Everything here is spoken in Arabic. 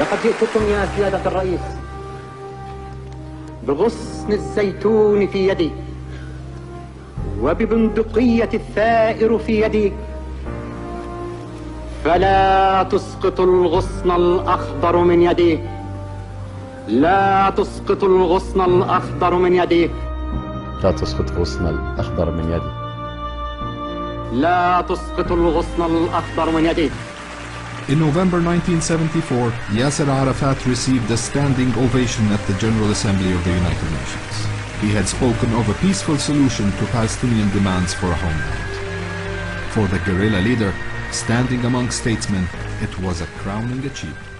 لقد جئتكم يا سيادة الرئيس بغصن الزيتون في يدي وببندقية الثائر في يدي. فلا تسقط الغصن الأخضر من يدي. لا تسقط الغصن الأخضر من يدي. لا تسقط غصن الأخضر من يدي. لا تسقط الغصن الأخضر من يدي. In November 1974, Yasser Arafat received a standing ovation at the General Assembly of the United Nations. He had spoken of a peaceful solution to Palestinian demands for a homeland. For the guerrilla leader, standing among statesmen, it was a crowning achievement.